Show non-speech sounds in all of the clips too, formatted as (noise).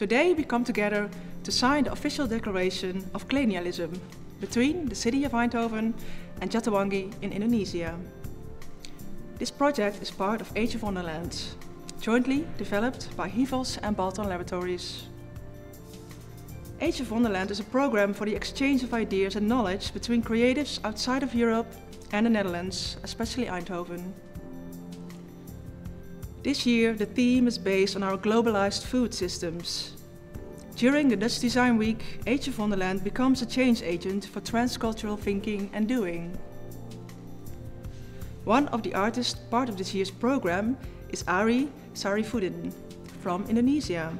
Today we come together to sign the official declaration of Claynialism between the city of Eindhoven and Jatiwangi in Indonesia. This project is part of Age of Wonderland, jointly developed by HIVOS and Baltan Laboratories. Age of Wonderland is a program for the exchange of ideas and knowledge between creatives outside of Europe and the Netherlands, especially Eindhoven. This year, the theme is based on our globalized food systems. During the Dutch Design Week, Age of Wonderland becomes a change agent for transcultural thinking and doing. One of the artists part of this year's program is Arie Syarifuddin from Indonesia.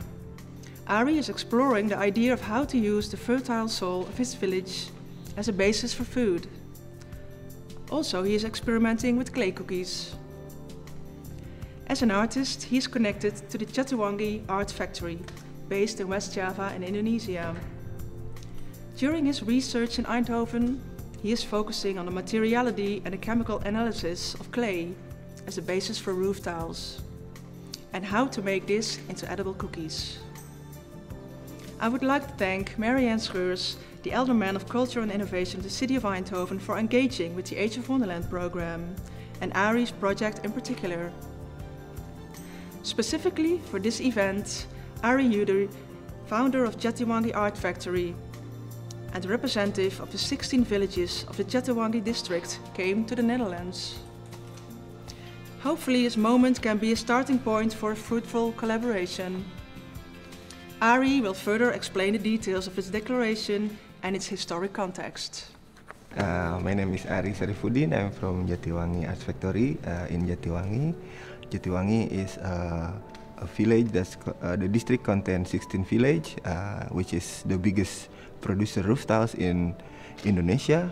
Arie is exploring the idea of how to use the fertile soil of his village as a basis for food. Also, he is experimenting with clay cookies. As an artist, he is connected to the Jatiwangi Art Factory, based in West Java in Indonesia. During his research in Eindhoven, he is focusing on the materiality and the chemical analysis of clay as a basis for roof tiles, and how to make this into edible cookies. I would like to thank Mary-Ann Schreurs, the Alderman of Culture and Innovation of the City of Eindhoven for engaging with the Age of Wonderland program, and Arie's project in particular. Specifically for this event, Arif Yudi, founder of Jatiwangi Art Factory, and representative of the 16 villages of the Jatiwangi district came to the Netherlands. Hopefully this moment can be a starting point for a fruitful collaboration. Ari will further explain the details of his declaration and its historic context. Uh, my name is Arie Syarifuddin. I'm from Jatiwangi Art Factory uh, in Jatiwangi. Jatiwangi is uh, a village that's uh, the district contains 16 village, uh, which is the biggest producer roof tiles in Indonesia,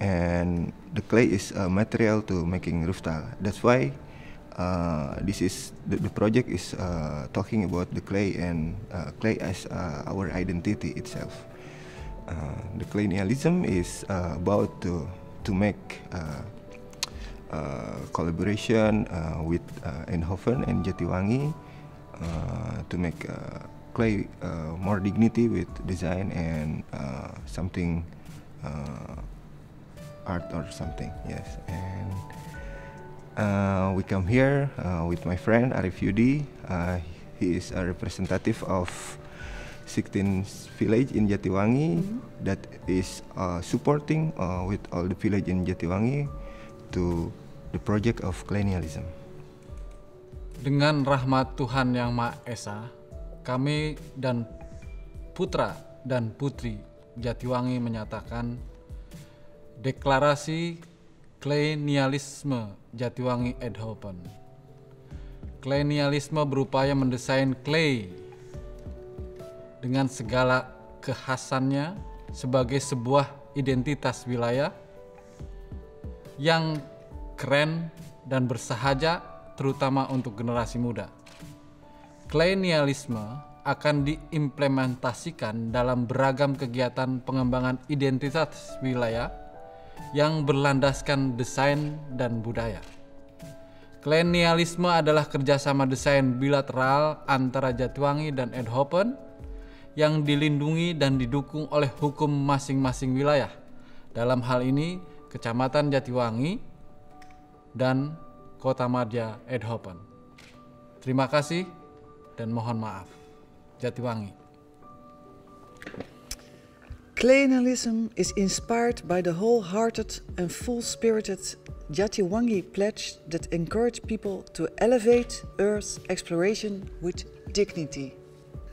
and the clay is a material to making roof tile. That's why uh, this is the, the project is uh, talking about the clay and uh, clay as uh, our identity itself. Uh, the Claynialism is uh, about to to make uh, collaboration with Eindhoven and Jatiwangi to make clay more dignity with design and something art or something. Yes, and uh, we come here uh, with my friend Arif Yudi. Uh, he is a representative of 16 village in Jatiwangi that is uh, supporting uh, with all the village in Jatiwangi to the project of colonialism. Dengan rahmat Tuhan Yang Maha Esa, kami dan putra dan putri Jatiwangi menyatakan deklarasi kolonialisme Jatiwangi Edhopen. Kolonialisme berupaya mendesain clay dengan segala kekhasannya sebagai sebuah identitas wilayah yang keren dan bersahaja terutama untuk generasi muda. Kolonialisme akan diimplementasikan dalam beragam kegiatan pengembangan identitas wilayah yang berlandaskan desain dan budaya. Kolonialisme adalah kerjasama desain bilateral antara Jatiwangi dan Eindhoven yang dilindungi dan didukung oleh hukum masing-masing wilayah. Dalam hal ini, Kecamatan Jatiwangi dan Kota Madya Eindhoven. Terima kasih dan mohon maaf. Jatiwangi. Colonialism is inspired by the wholehearted and full-spirited Jatiwangi pledge that encourage people to elevate Earth's exploration with dignity.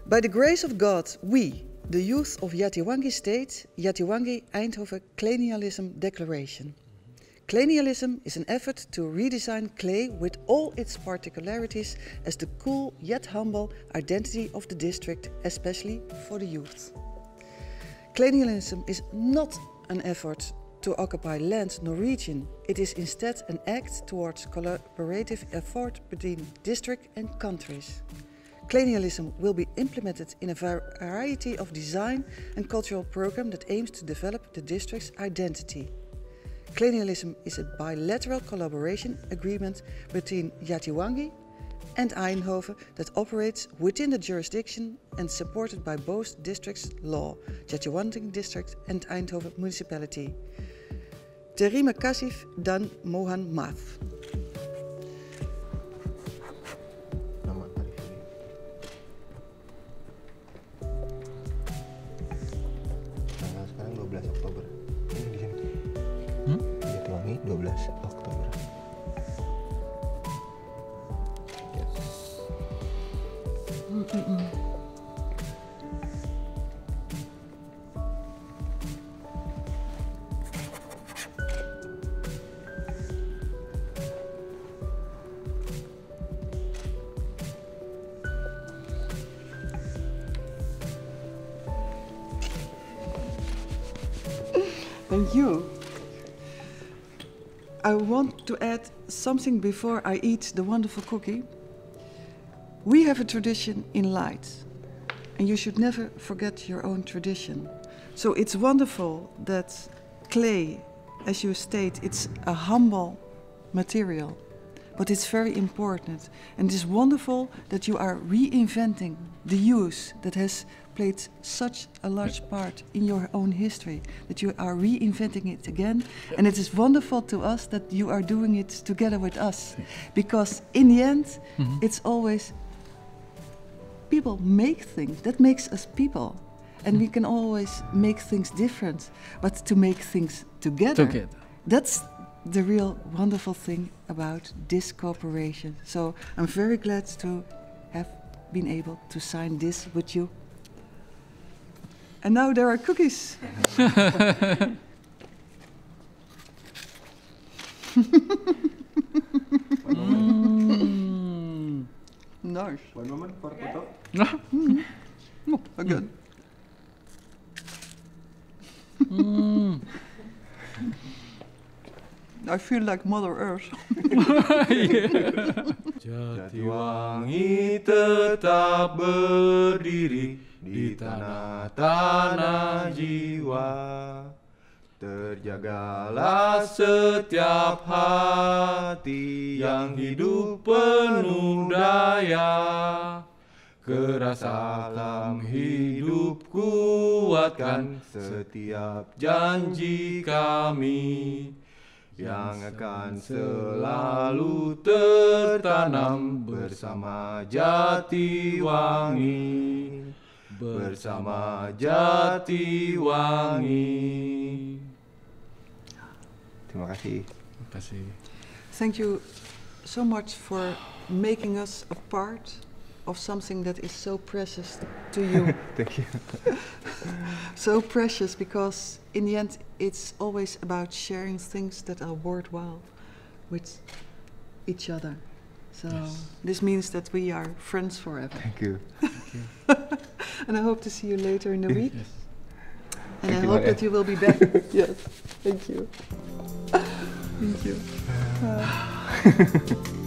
By the grace of God, we, the youth of Jatiwangi State, Jatiwangi Eindhoven Claynialism Declaration. Claynialism is an effort to redesign clay with all its particularities as the cool yet humble identity of the district, especially for the youth. Claynialism is not an effort to occupy land nor region. It is instead an act towards collaborative effort between district and countries. Claynialism will be implemented in a variety of design and cultural program that aims to develop the district's identity. Claynialism is a bilateral collaboration agreement between Jatiwangi, and Eindhoven that operates within the jurisdiction and supported by both districts' law, Jatiwangi District and Eindhoven Municipality. Terima kasih dan Mohan maaf. Mm. Thank you. I want to add something before I eat the wonderful cookie. We have a tradition in light, and you should never forget your own tradition. So it's wonderful that clay, as you state, it's a humble material, but it's very important. And it's wonderful that you are reinventing the use that has played such a large part in your own history, that you are reinventing it again. And it is wonderful to us that you are doing it together with us, because in the end, mm-hmm. it's always people make things that makes us people. And we can always make things different but to make things together, Together. that's the real wonderful thing about this cooperation. So i'm very glad to have been able to sign this with you. And now there are cookies (laughs) nice. One moment for photo. (laughs) oh, again Mm. (laughs) i feel like mother earth. (laughs) Jatiwangi tetap berdiri di tanah-tanah jiwa. Terjagalah setiap hati yang hidup penuh daya. Keras alam hidup kuatkan setiap janji kami yang akan selalu tertanam bersama Jatiwangi bersama Jatiwangi Terima kasih. Terima kasih. Thank you so much for making us a part of something that is so precious to you. (laughs) Thank you. (laughs) so precious because, in the end, it's always about sharing things that are worthwhile with each other. So, Yes. this means that we are friends forever. Thank you. Thank you. (laughs) and I hope to see you later in the week. Yes. And Thank I hope that you will be back. yes, thank you. Thank you. Uh, (laughs)